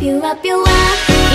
you up, you up.